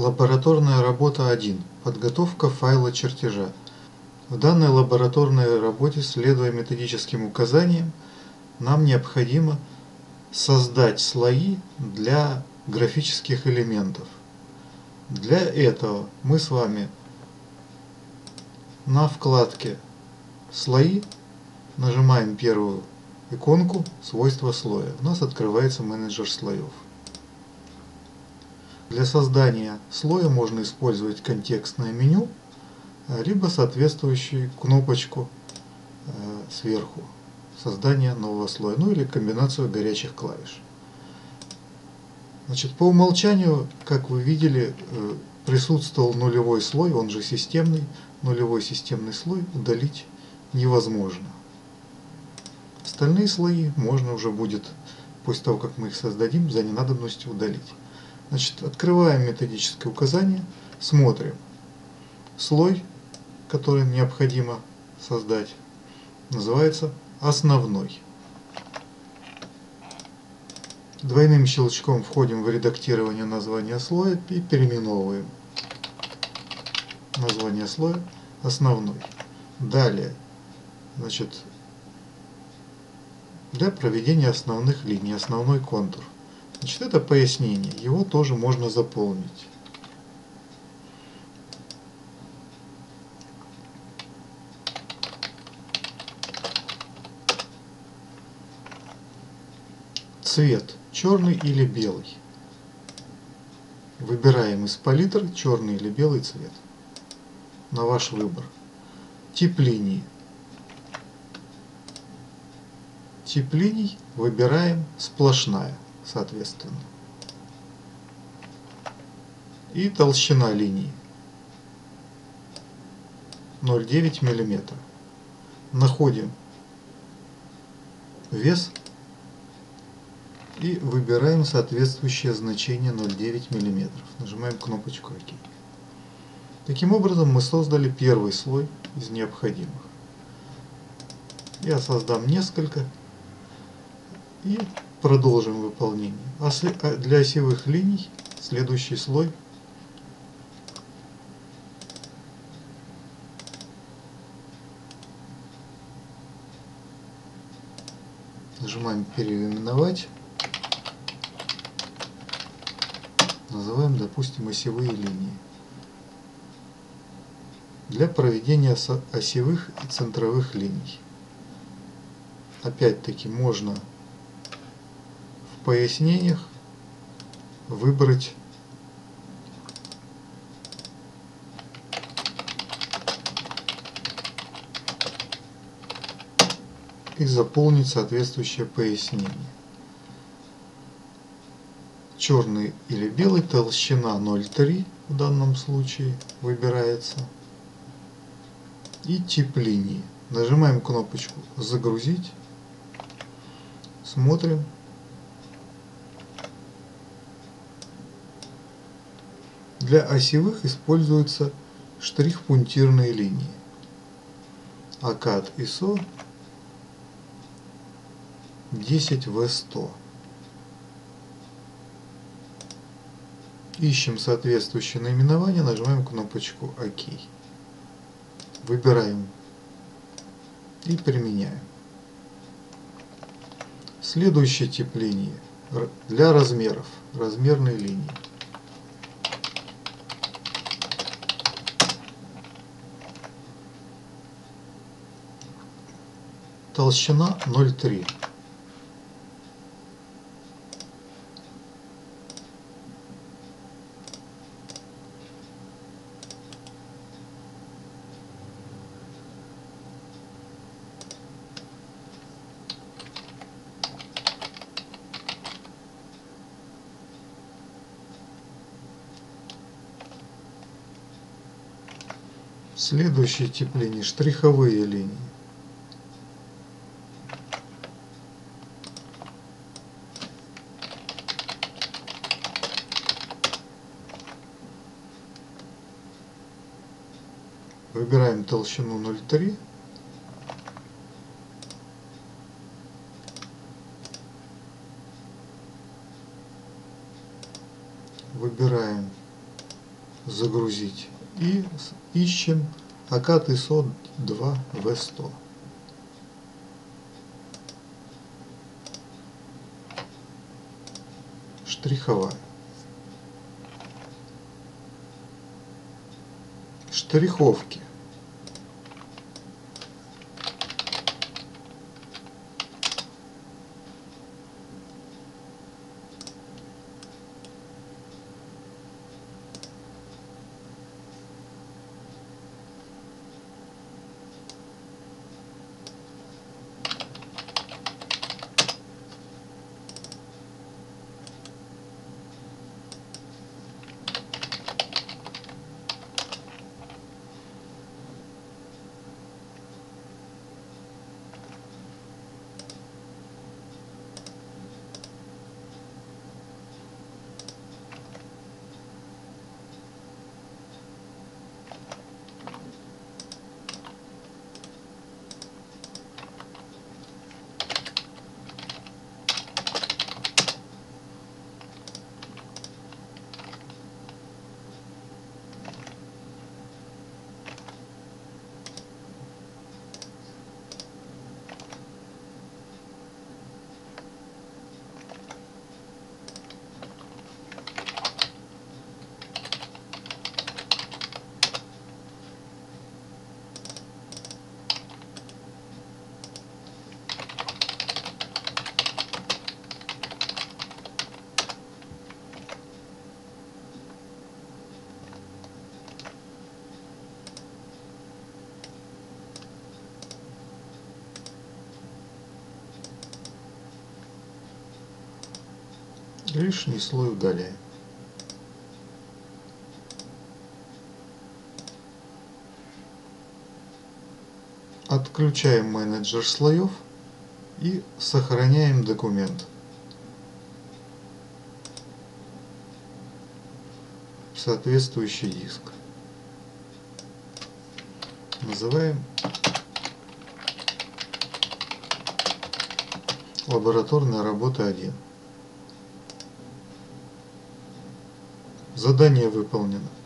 Лабораторная работа 1. Подготовка файла чертежа. В данной лабораторной работе, следуя методическим указаниям, нам необходимо создать слои для графических элементов. Для этого мы с вами на вкладке «Слои» нажимаем первую иконку «Свойства слоя». У нас открывается менеджер слоев. Для создания слоя можно использовать контекстное меню, либо соответствующую кнопочку э, сверху создания нового слоя, ну или комбинацию горячих клавиш. Значит, по умолчанию, как вы видели, э, присутствовал нулевой слой, он же системный, нулевой системный слой удалить невозможно. Остальные слои можно уже будет, после того, как мы их создадим, за ненадобностью удалить. Значит, открываем методическое указание, смотрим. Слой, который необходимо создать, называется основной. Двойным щелчком входим в редактирование названия слоя и переименовываем название слоя основной. Далее, значит, для проведения основных линий, основной контур. Значит, это пояснение. Его тоже можно заполнить. Цвет. Черный или белый. Выбираем из палитры черный или белый цвет. На ваш выбор. Тип линии. Тип линий выбираем сплошная соответственно. И толщина линии 0,9 мм. Находим вес и выбираем соответствующее значение 0,9 мм. Нажимаем кнопочку ОК. Таким образом мы создали первый слой из необходимых. Я создам несколько и Продолжим выполнение. А для осевых линий следующий слой Нажимаем переименовать. Называем, допустим, осевые линии. Для проведения осевых и центровых линий. Опять-таки можно пояснениях выбрать и заполнить соответствующее пояснение. Черный или белый, толщина 0,3 в данном случае выбирается. И тип линии. Нажимаем кнопочку «Загрузить», смотрим, Для осевых используются штрих-пунктирные линии. АКАД ISO 10В100. Ищем соответствующее наименование, нажимаем кнопочку ОК. Выбираем и применяем. Следующий тип линии для размеров, размерные линии. Толщина 0,3. Следующий тип линий – штриховые линии. Выбираем толщину 0,3. Выбираем загрузить. И ищем АК ТСО 2 В100. Штриховая. Штриховки. Лишний слой удаляем. Отключаем менеджер слоев и сохраняем документ. в соответствующий диск. Называем лабораторная работа 1. Задание выполнено.